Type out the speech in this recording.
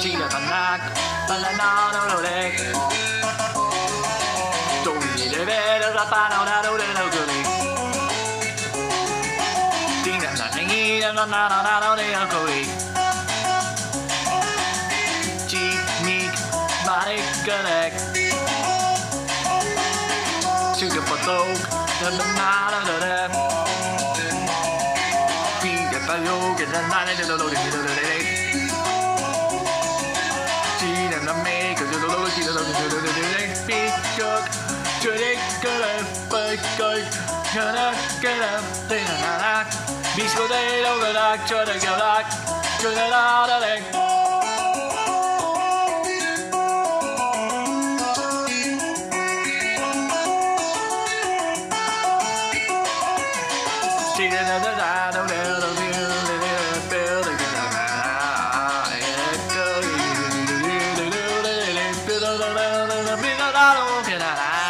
chỉ là thằng nát và là nó đâu đâu đây tôi nhìn thấy bé đâu ra pha nào đã đâu đây đâu cười. Tiếng đàn là anh nghĩ đang đang đang đang đâu đây đâu cười. Chỉ nhìn mà đi cái này chưa gặp một đâu đâu đâu đâu đâu đâu Vì đẹp bao nhiêu cái lần này đâu đâu đâu đâu đâu đâu năm mê cứ do do do chỉ do do do do do do Be good Chơi đi cơ là bơi coi Cơ là cơ là na na da da da da đâu